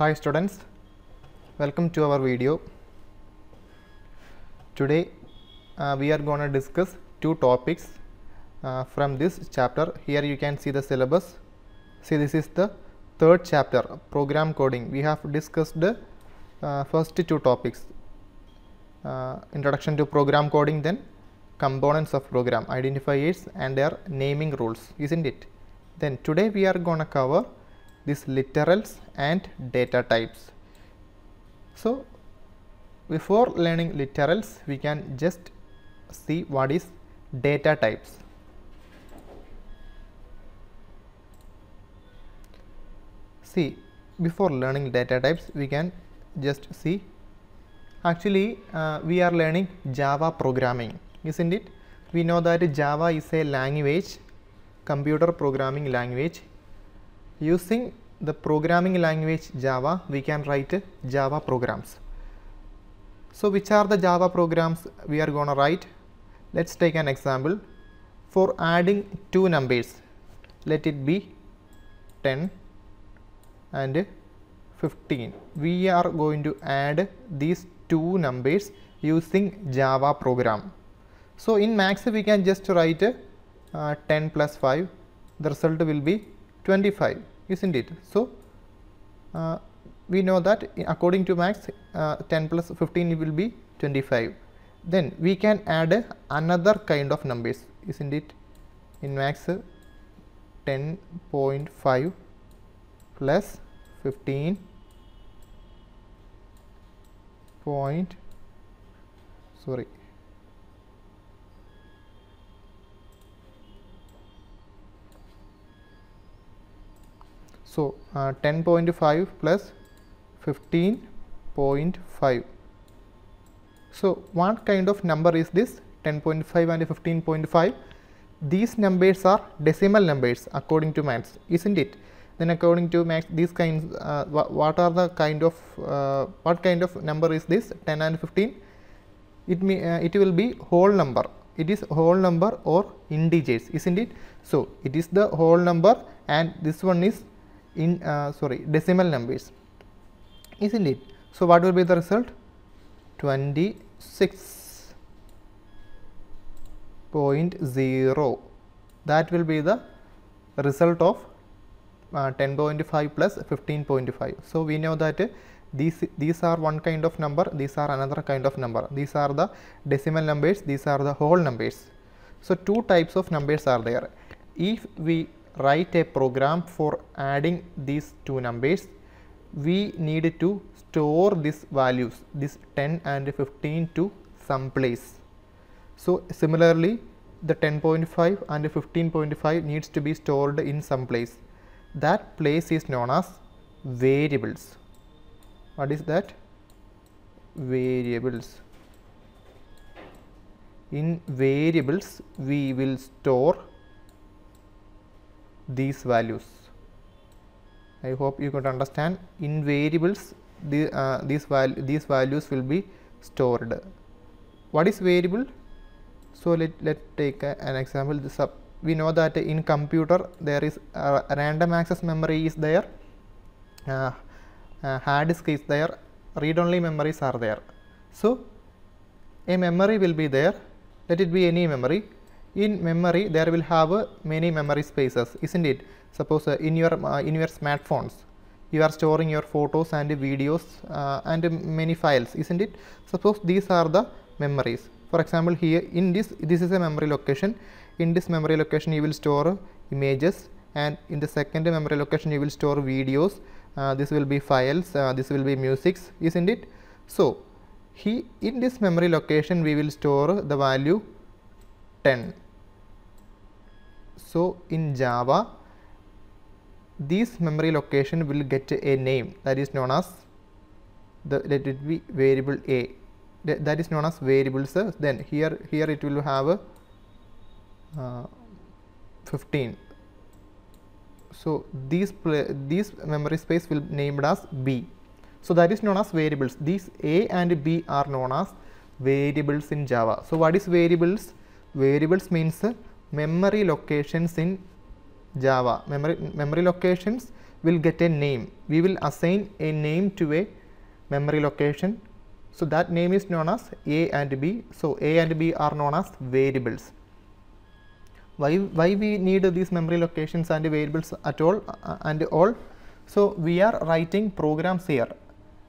Hi students, welcome to our video. Today uh, we are going to discuss two topics uh, from this chapter. Here you can see the syllabus. See this is the third chapter program coding. We have discussed the uh, first two topics uh, introduction to program coding then components of program identifiers and their naming rules isn't it then today we are going to cover these literals and data types. So before learning literals we can just see what is data types. See before learning data types we can just see actually uh, we are learning java programming isn't it? We know that java is a language computer programming language using the programming language java we can write java programs. So which are the java programs we are going to write? Let's take an example. For adding two numbers let it be 10 and 15 we are going to add these two numbers using java program. So in max we can just write uh, 10 plus 5 the result will be 25 isn't it? So uh, we know that according to max uh, 10 plus 15 will be 25 then we can add another kind of numbers isn't it? In max 10.5 plus 15 point sorry so uh, 10.5 plus 15.5 so what kind of number is this? 10.5 and 15.5 these numbers are decimal numbers according to maths isn't it? Then according to maths these kinds uh, wha- what are the kind of uh, what kind of number is this? 10 and 15 it may uh, it will be whole number. It is whole number or integers isn't it? So it is the whole number and this one is in uh, sorry decimal numbers. Isn't it? So what will be the result? 26.0 that will be the result of uh, 10.5 plus 15.5 so we know that uh, these these are one kind of number these are another kind of number. These are the decimal numbers these are the whole numbers. So two types of numbers are there. If we write a program for adding these two numbers. We need to store these values this 10 and 15 to some place. So similarly the 10.5 and 15.5 needs to be stored in some place. That place is known as variables. What is that? Variables. In variables we will store these values. I hope you could understand. In variables the, uh, these, val- these values will be stored. What is variable? So let let take an example. This up we know that in computer there is uh, random access memory is there. Uh, uh, hard disk is there. Read only memories are there. So a memory will be there. Let it be any memory in memory there will have uh, many memory spaces isn't it? Suppose uh, in your uh, in your smartphones you are storing your photos and videos uh, and many files isn't it? Suppose these are the memories. For example here in this this is a memory location. In this memory location you will store images and in the second memory location you will store videos. Uh, this will be files uh, this will be musics isn't it? So he in this memory location we will store the value 10 so in java this memory location will get a name that is known as the let it be variable a. Th- that is known as variables then here here it will have a uh, 15 so these these memory space will named as b. So that is known as variables. These a and b are known as variables in java. So what is variables? Variables means uh, memory locations in java memory memory locations will get a name. We will assign a name to a memory location. So that name is known as A and B. So A and B are known as variables. Why, why we need these memory locations and variables at all uh, and all? So we are writing programs here.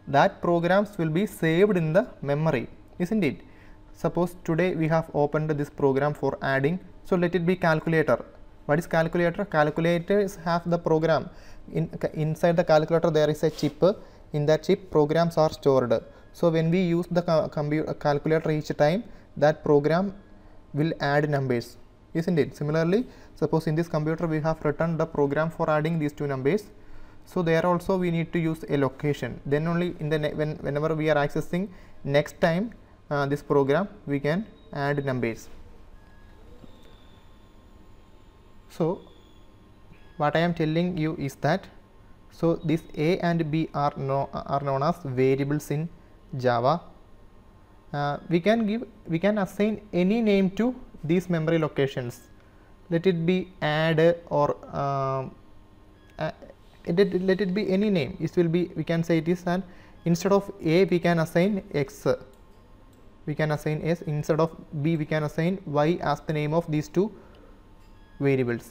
That programs will be saved in the memory, isn't it? Suppose today we have opened this program for adding. So let it be calculator. What is calculator? Calculators have the program. In, inside the calculator there is a chip. In that chip programs are stored. So when we use the calculator each time, that program will add numbers, isn't it? Similarly, suppose in this computer we have written the program for adding these two numbers. So there also we need to use a location. Then only in the when whenever we are accessing next time uh, this program, we can add numbers. So what I am telling you is that so this a and b are no, are known as variables in Java. Uh, we can give we can assign any name to these memory locations. Let it be add or uh, it, it- let it be any name. It will be we can say it is an instead of a we can assign x. We can assign s instead of b we can assign y as the name of these two variables.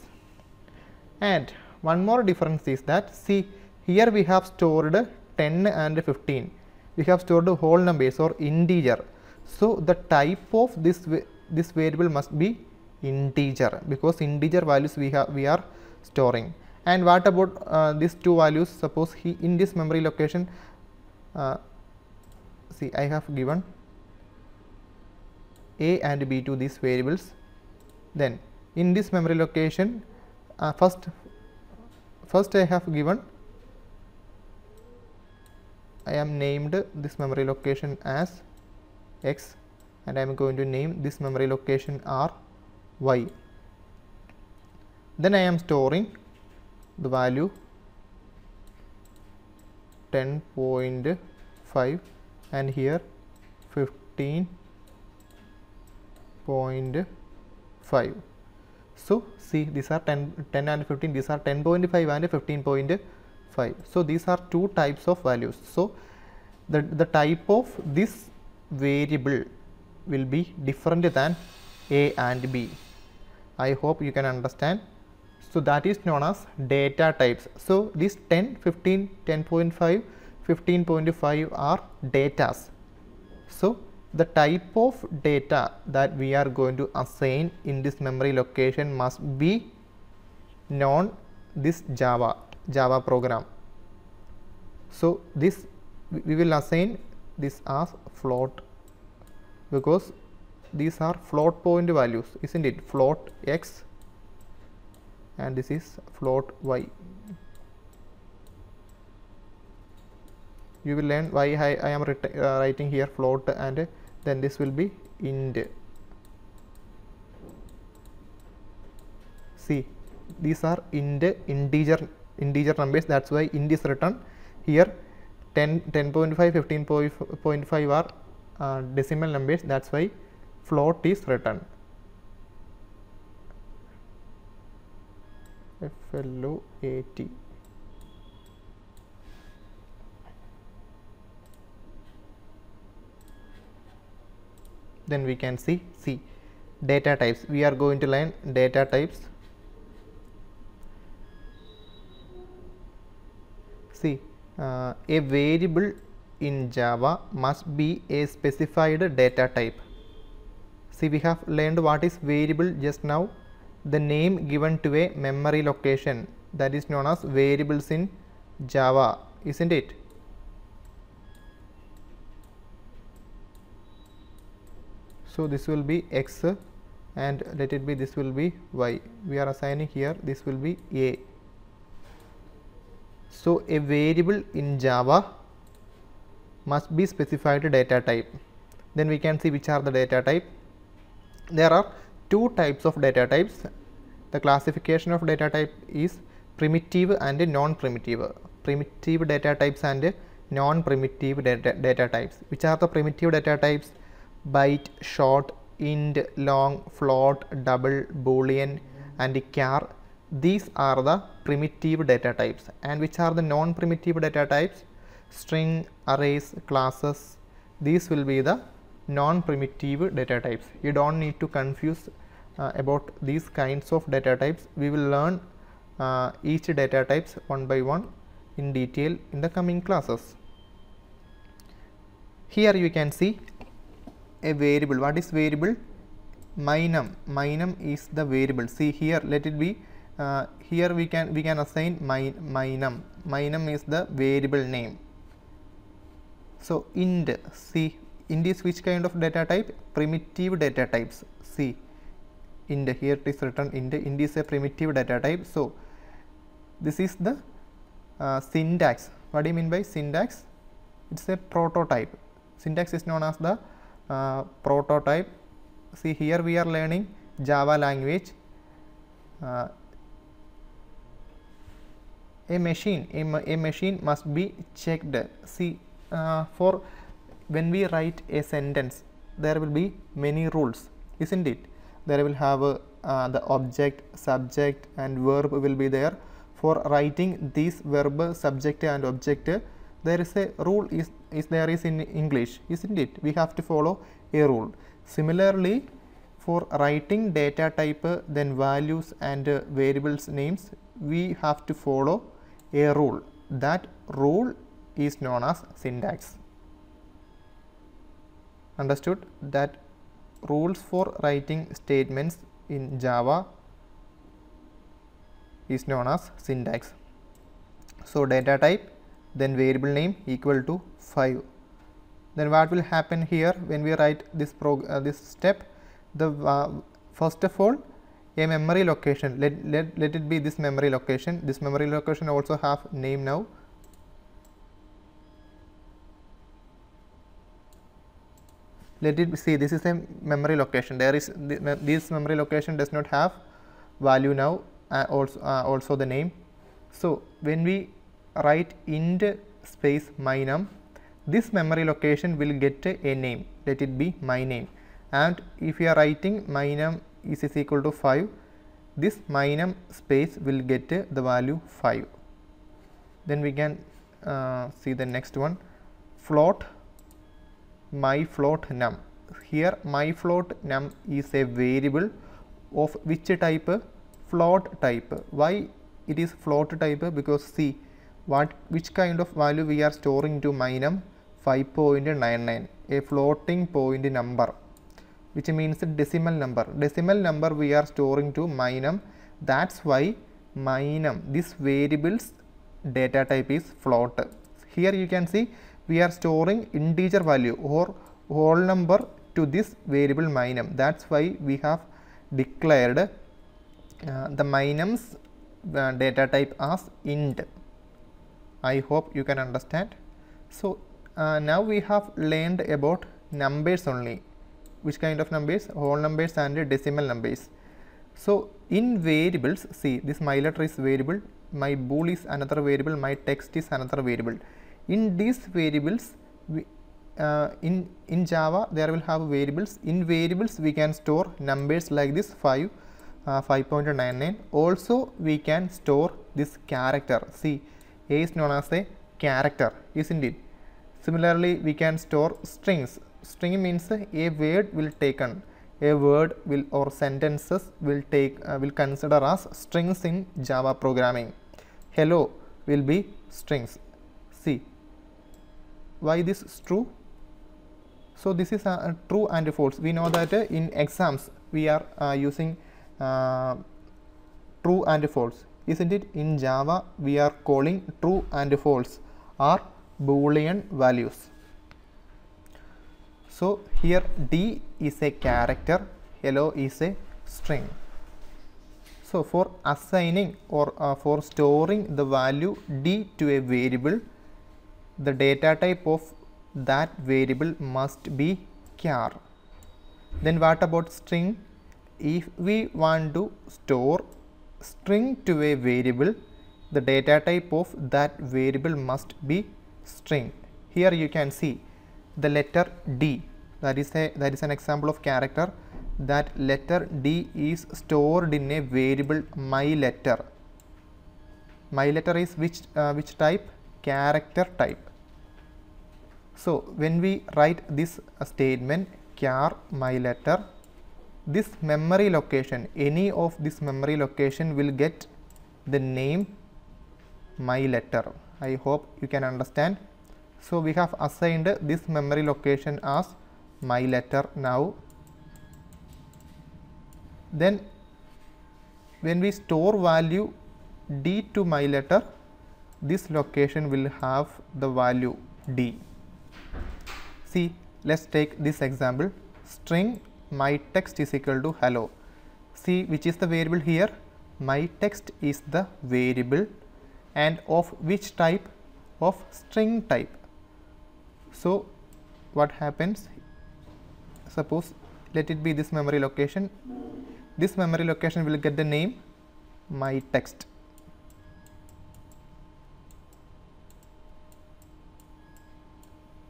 And one more difference is that see here we have stored 10 and 15. We have stored whole numbers or integer. So the type of this this variable must be integer because integer values we have we are storing. And what about uh, these two values? Suppose he in this memory location. Uh, see, I have given a and b to these variables then in this memory location uh, first first I have given I am named this memory location as x and I am going to name this memory location r y. Then I am storing the value 10.5 and here 15.5 so see these are 10, 10 and 15 these are 10.5 and 15.5 so these are two types of values. So the, the type of this variable will be different than a and b. I hope you can understand. So that is known as data types. So these 10 15 10.5 15.5 are datas. So the type of data that we are going to assign in this memory location must be known this Java Java program. So this we- will assign this as float because these are float point values isn't it float x and this is float y you will learn why I, I am uh, writing here float and then this will be int see these are int integer integer numbers that's why int is written here. 10 10.5 15.5 are uh, decimal numbers that's why float is written. Float then we can see see data types. We are going to learn data types. See uh, a variable in java must be a specified data type. See we have learned what is variable just now. The name given to a memory location that is known as variables in java isn't it so this will be x and let it be this will be y. We are assigning here this will be a. So a variable in java must be specified data type. Then we can see which are the data type. There are two types of data types. The classification of data type is primitive and non primitive primitive data types and non primitive data, data types. Which are the primitive data types byte short int long float double boolean and char. These are the primitive data types. And which are the non-primitive data types? String arrays classes. These will be the non-primitive data types. You don't need to confuse uh, about these kinds of data types. We will learn uh, each data types one by one in detail in the coming classes. Here you can see a variable. What is variable? Minum. Minum is the variable. See here let it be uh, here we can we can assign minum. Minum is the variable name. So int see int is which kind of data type? Primitive data types. See int here it is written int int is a primitive data type. So this is the uh, syntax. What do you mean by syntax? It's a prototype. Syntax is known as the prototype. See here we are learning java language. uh, a machine a, a machine must be checked. See uh, for when we write a sentence there will be many rules isn't it? There will have uh, uh, the object subject and verb will be there. For writing these verb subject and object there is a rule is, is there is in english isn't it? We have to follow a rule. Similarly for writing data type then values and uh, variables names we have to follow a rule. That rule is known as syntax. Understood? That rules for writing statements in java is known as syntax. So data type then variable name equal to 5 then what will happen here when we write this uh, this step? The uh, first of all a memory location. Let, let let it be this memory location. This memory location also have name now. Let it see this is a memory location. There is this memory location does not have value now uh, also uh, also the name. So when we write int space my num. This memory location will get a name. Let it be my name. And if you are writing my num is, is equal to 5 this my num space will get the value 5 then we can uh, see the next one. Float my float num. Here my float num is a variable of which type? Float type. Why it is float type? Because see what which kind of value we are storing to my num 5.99 a floating point number which means a decimal number. Decimal number we are storing to my num that's why my num this variables data type is float. Here you can see we are storing integer value or whole number to this variable my num that's why we have declared uh, the my num's uh, data type as int i hope you can understand. So uh, now we have learned about numbers only. Which kind of numbers? Whole numbers and decimal numbers. So in variables see this my letter is variable my bool is another variable my text is another variable. In these variables we, uh, in in java there will have variables. In variables we can store numbers like this 5 uh, 5.99 also we can store this character. See a is known as a character isn't it? Similarly we can store strings. String means a word will taken. A word will or sentences will take uh, will consider as strings in java programming. Hello will be strings. See why this is true? So this is uh, true and false. We know that uh, in exams we are uh, using uh, true and false isn't it in java we are calling true and false are boolean values. So here d is a character hello is a string. So for assigning or uh, for storing the value d to a variable the data type of that variable must be char. Then what about string? If we want to store string to a variable the data type of that variable must be string. Here you can see the letter d. That is a that is an example of character. That letter d is stored in a variable my letter. My letter is which uh, which type? Character type. So when we write this uh, statement char my letter this memory location any of this memory location will get the name my letter. I hope you can understand. So we have assigned this memory location as my letter now. Then when we store value d to my letter this location will have the value d. See let's take this example. String my text is equal to hello. See which is the variable here? My text is the variable and of which type? Of string type. So what happens? Suppose let it be this memory location. This memory location will get the name my text.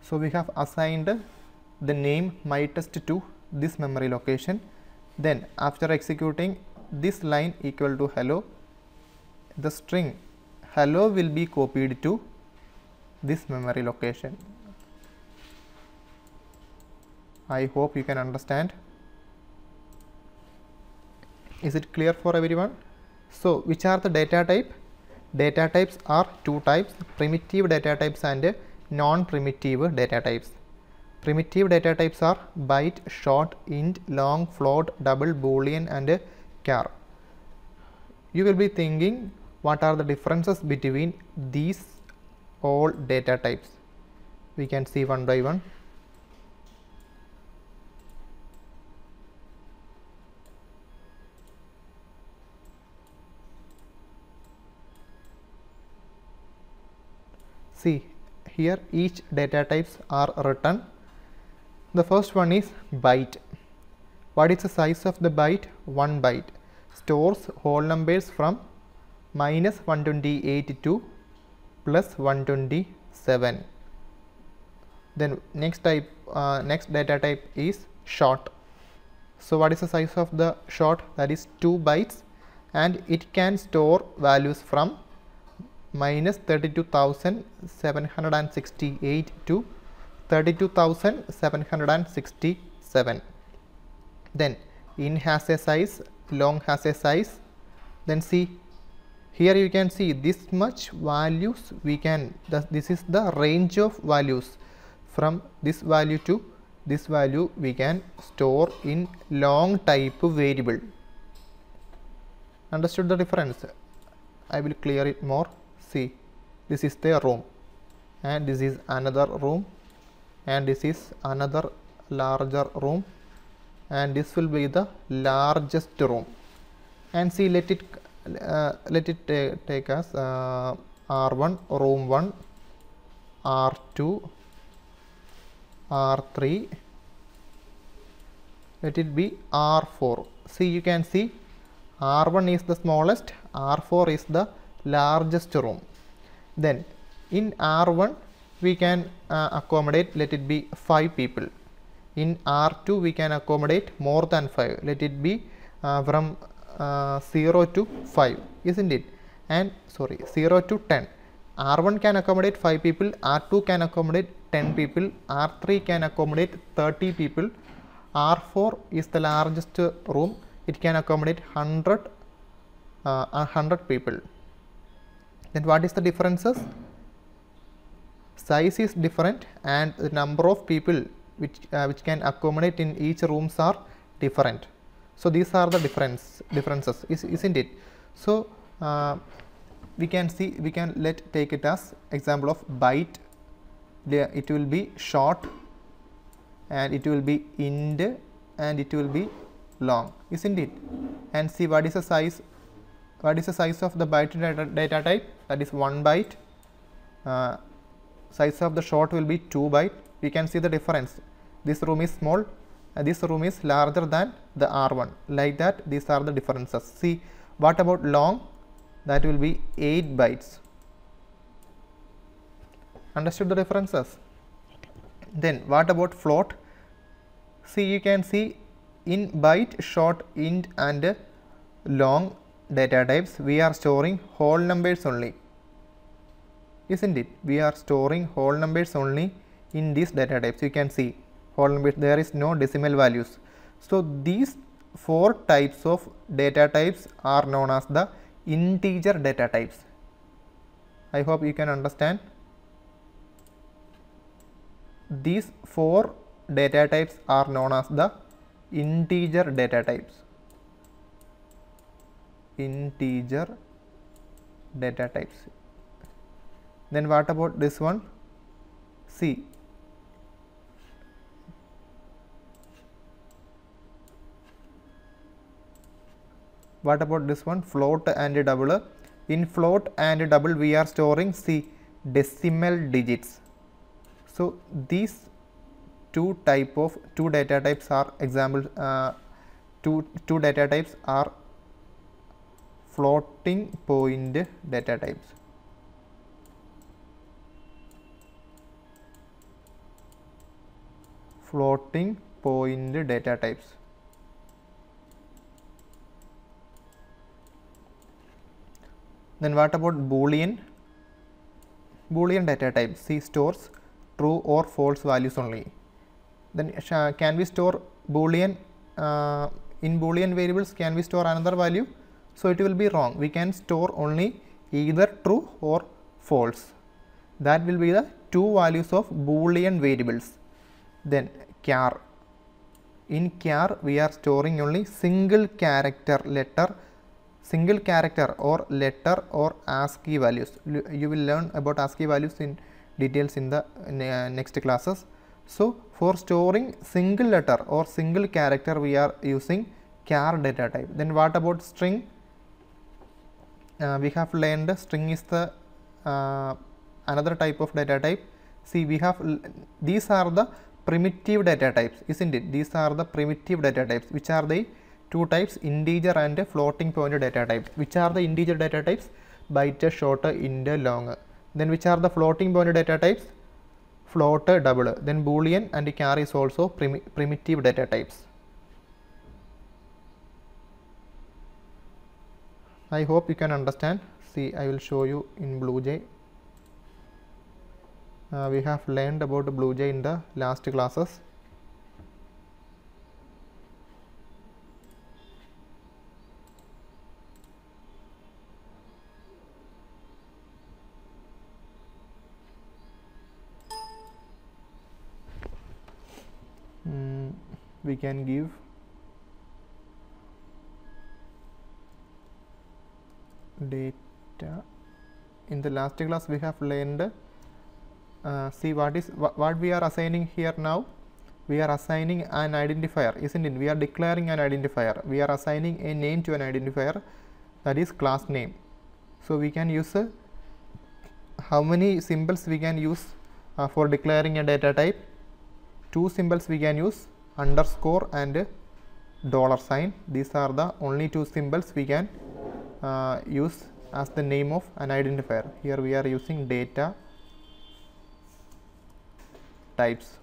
So we have assigned the name my test to this memory location. Then after executing this line equal to hello the string hello will be copied to this memory location. I hope you can understand. Is it clear for everyone? So which are the data type? Data types are two types primitive data types and non-primitive data types primitive data types are byte short int long float double boolean and char. You will be thinking what are the differences between these all data types? We can see one by one. See here each data types are written the first one is byte. What is the size of the byte? 1 byte. Stores whole numbers from minus 128 to plus 127 then next type uh, next data type is short. So what is the size of the short? That is 2 bytes. And it can store values from minus 32,768 to 32,767 then in has a size long has a size. Then see here you can see this much values we can this is the range of values. From this value to this value we can store in long type variable. Understood the difference? I will clear it more. See this is the room and this is another room and this is another larger room. And this will be the largest room. And see let it uh, let it ta take us uh, r1 room 1 r2 r3 let it be r4 see you can see r1 is the smallest r4 is the largest room. Then in r1 we can uh, accommodate let it be 5 people. In r2 we can accommodate more than 5 let it be uh, from uh, 0 to 5 isn't it? And sorry 0 to 10 r1 can accommodate 5 people r2 can accommodate 10 people r3 can accommodate 30 people. R4 is the largest room. It can accommodate 100 uh, 100 people. Then what is the differences size is different and the number of people which uh, which can accommodate in each rooms are different. So these are the difference differences is, isn't it? So uh, we can see we can let take it as example of byte it will be short and it will be int and it will be long isn't it? And see what is the size what is the size of the byte data, data type? That is 1 byte uh, size of the short will be 2 byte we can see the difference. This room is small and this room is larger than the r1 like that these are the differences. See what about long? That will be 8 bytes. Understood the differences? Then what about float? See you can see in byte short int and long data types we are storing whole numbers only isn't it? We are storing whole numbers only in these data types. You can see whole numbers there is no decimal values. So these four types of data types are known as the integer data types. I hope you can understand. These four data types are known as the integer data types. Integer data types then what about this one? C. What about this one? Float and double. In float and double we are storing see decimal digits. So these two type of two data types are example uh, two two data types are floating point data types floating point data types. Then what about boolean? Boolean data type c stores true or false values only. Then sh- can we store boolean uh, in boolean variables can we store another value? So it will be wrong. We can store only either true or false. That will be the two values of boolean variables then char in char we are storing only single character letter single character or letter or ASCII values. You will learn about ASCII values in details in the uh, next classes. So, for storing single letter or single character we are using char data type. Then what about string? Uh, we have learned string is the uh, another type of data type. See, we have these are the primitive data types, isn't it? These are the primitive data types, which are the two types integer and floating point data types. Which are the integer data types? Byte short int long. Then which are the floating point data types? Float double. Then boolean and char is also primi- primitive data types. I hope you can understand. See i will show you in BlueJ uh, we have learned about BlueJ in the last classes. Mm, we can give. Data. In the last class we have learned uh, see what is wha- what we are assigning here now? We are assigning an identifier isn't it? We are declaring an identifier. We are assigning a name to an identifier. That is class name. So we can use uh, how many symbols we can use uh, for declaring a data type? Two symbols we can use underscore and dollar sign. These are the only two symbols we can uh, use as the name of an identifier. Here we are using data types.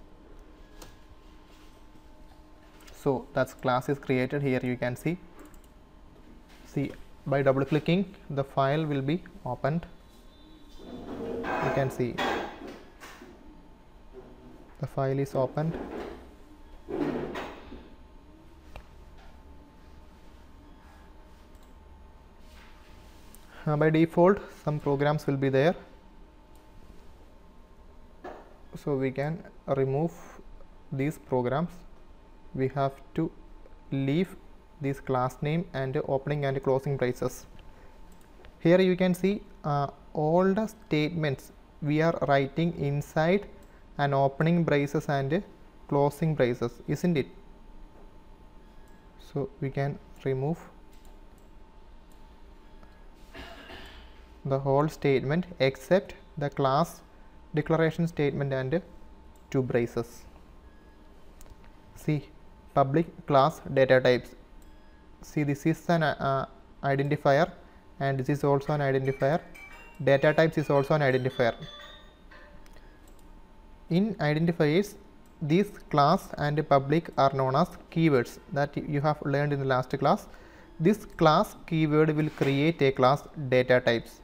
So that's class is created. Here you can see. See by double clicking the file will be opened. You can see. The file is opened. Uh, by default some programs will be there so we can remove these programs. We have to leave this class name and opening and closing braces. Here you can see uh, all the statements we are writing inside an opening braces and closing braces isn't it? So we can remove the whole statement except the class declaration statement and two braces. See public class data types. See this is an uh, identifier and this is also an identifier. Data types is also an identifier. In identifiers these class and public are known as keywords that you have learned in the last class. This class keyword will create a class data types.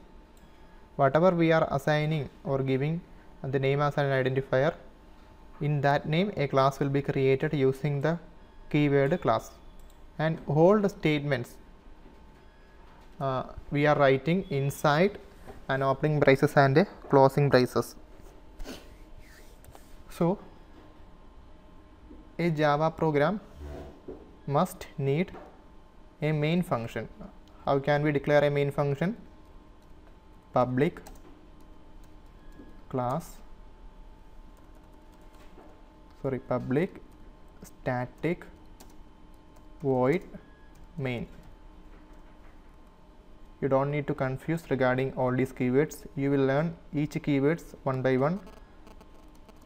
Whatever we are assigning or giving the name as an identifier. In that name a class will be created using the keyword class. And all the statements. Uh, we are writing inside an opening braces and a closing braces so a java program must need a main function. How can we declare a main function? Public class. Sorry public static void main. You don't need to confuse regarding all these keywords. You will learn each keywords one by one.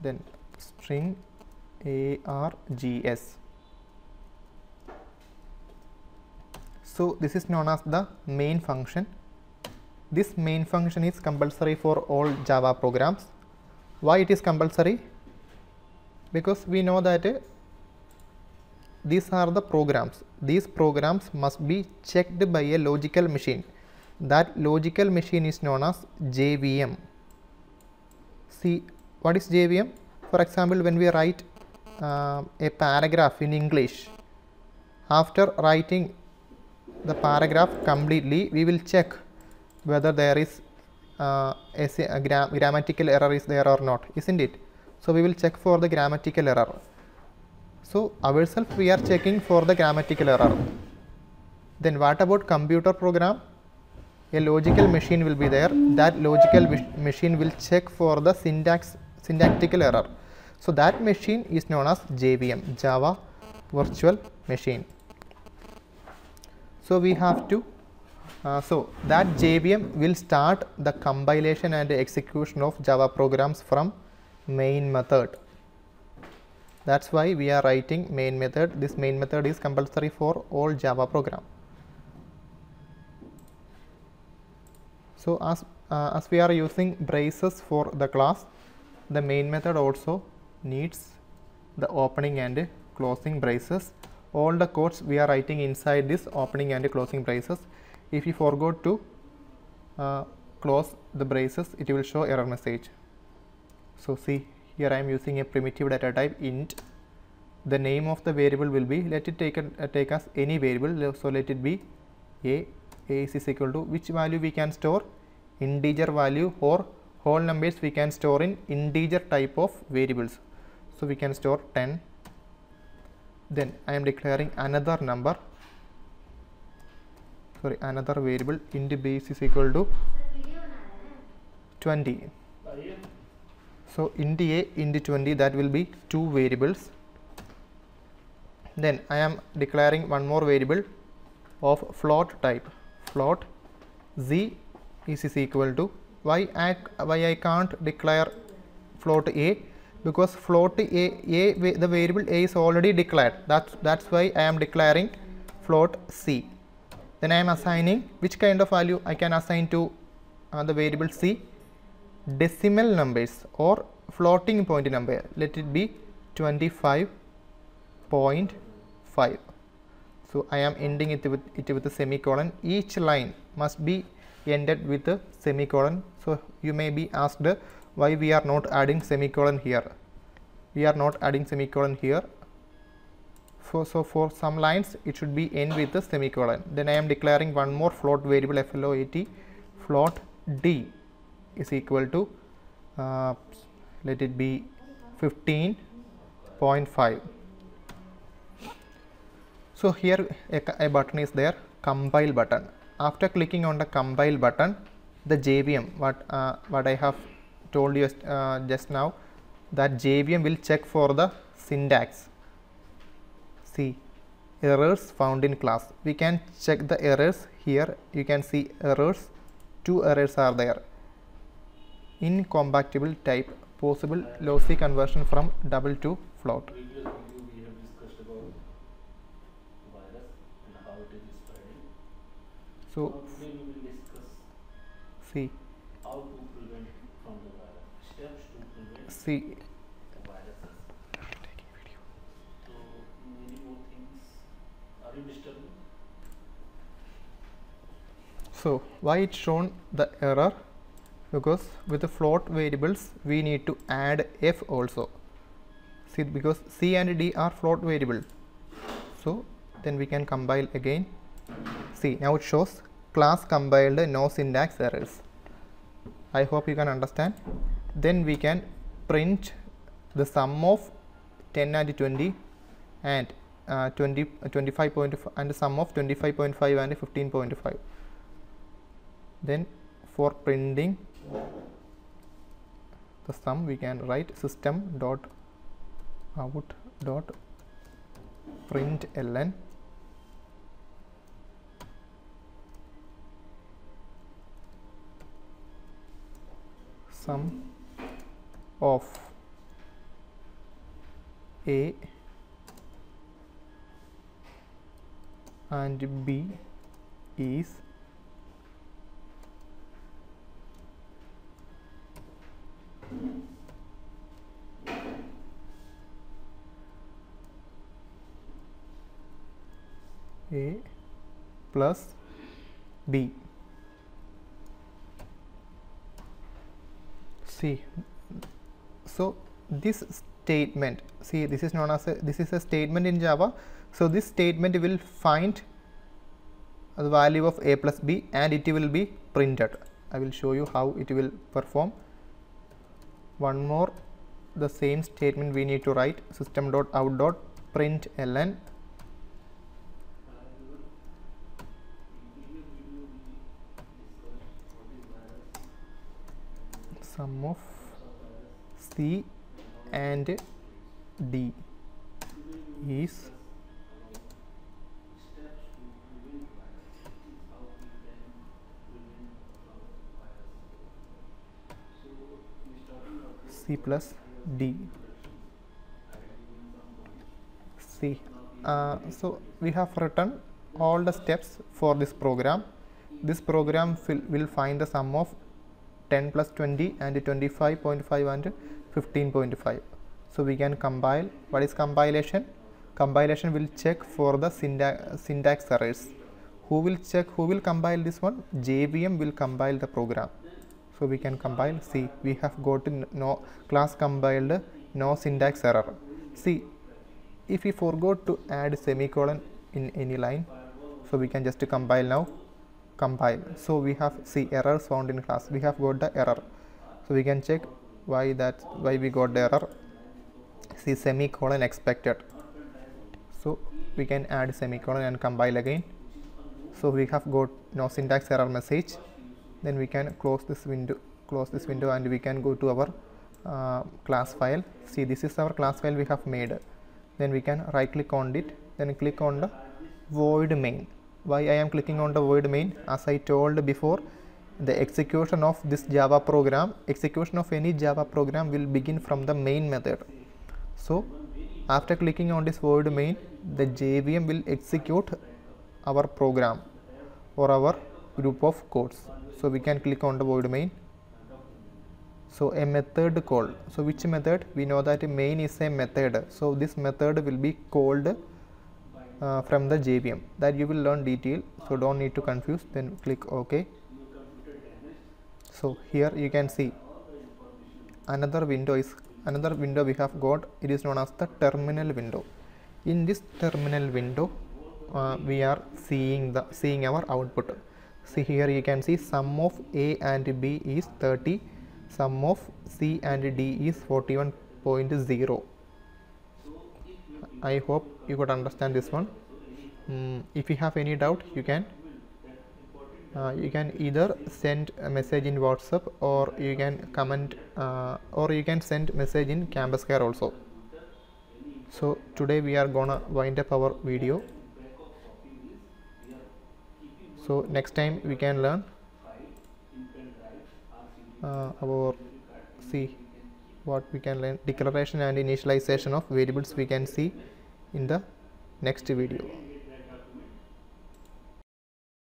Then string args so this is known as the main function this main function is compulsory for all java programs. Why it is compulsory? Because we know that uh, these are the programs. These programs must be checked by a logical machine. That logical machine is known as jvm see what is jvm for example when we write uh, a paragraph in english after writing the paragraph completely we will check whether there is uh, a, a gra- grammatical error is there or not isn't it? So we will check for the grammatical error. So ourselves we are checking for the grammatical error. Then what about computer program? A logical machine will be there. That logical machine will check for the syntax syntactical error. So that machine is known as jvm java virtual machine. So we have to uh, so that jvm will start the compilation and execution of java programs from main method. That's why we are writing main method. This main method is compulsory for all java program. So as uh, as we are using braces for the class the main method also needs the opening and closing braces. All the codes we are writing inside this opening and closing braces if you forgot to uh, close the braces it will show error message. So see here I am using a primitive data type int. The name of the variable will be let it take, a, uh, take as any variable so let it be a a is equal to which value we can store? Integer value or whole numbers we can store in integer type of variables. So we can store 10 then I am declaring another number sorry another variable. int base is equal to 20 so int a int 20 that will be two variables. Then I am declaring one more variable of float type. Float z is, equal to why I why I can't declare float a? Because float a, a the variable a is already declared. That's that's why I am declaring float c then I am assigning which kind of value I can assign to uh, the variable c? Decimal numbers or floating point number. Let it be 25.5 so I am ending it with it with a semicolon. Each line must be ended with a semicolon. So you may be asked why we are not adding semicolon here. We are not adding semicolon here for so for some lines it should be end with a semicolon. Then I am declaring one more float variable float float d is equal to uh, let it be 15.5 so here a button is there compile button. After clicking on the compile button the jvm what uh, what i have told you uh, just now that jvm will check for the syntax see errors found in class. We can check the errors here. You can see errors. Two errors are there. Incompatible type. Possible lossy conversion from double to float. Previous video we So why it shown the error? Because with the float variables we need to add f also. See because c and d are float variable. So then we can compile again. See now it shows class compiled no syntax errors. I hope you can understand. Then we can print the sum of 10 and 20 and uh, 20 uh, 25.5 and the sum of 25.5 and 15.5 then for printing the sum we can write system dot out dot print ln sum of a and b is a plus b. See so this statement see this is known as a this is a statement in java. So this statement will find the value of a plus b and it will be printed. I will show you how it will perform one more. The same statement we need to write. System dot out dot print ln. Sum of c and d is c plus d. C. Uh, so we have written all the steps for this program. This program will, find the sum of 10 plus 20 and 25.5 and 15.5 so we can compile. What is compilation? Compilation will check for the syntax errors. Who will check who will compile this one? Jvm will compile the program so we can compile see we have got no class compiled no syntax error. See if we forgot to add semicolon in any line so we can just compile now. Compile. So we have see errors found in class. We have got the error. So we can check why that why we got the error. See semicolon expected. So we can add semicolon and compile again. So we have got no syntax error message then we can close this window close this window and we can go to our uh, class file. See this is our class file we have made. Then we can right click on it then click on the void main. Why i am clicking on the void main? As i told before the execution of this java program execution of any java program will begin from the main method. So after clicking on this void main the jvm will execute our program or our group of codes so we can click on the void main. So a method call so which method? We know that main is a method. So this method will be called uh, from the jvm that you will learn detail. So don't need to confuse. Then click ok. So here you can see another window is another window we have got. It is known as the terminal window. In this terminal window uh, we are seeing the seeing our output see here you can see sum of a and b is 30 sum of c and d is 41.0 i hope you could understand this one. Mm, if you have any doubt you can uh, you can either send a message in whatsapp or you can comment uh, or you can send message in campus care also. So today we are gonna wind up our video so next time we can learn uh, our see what we can learn. Declaration and initialization of variables we can see in the next video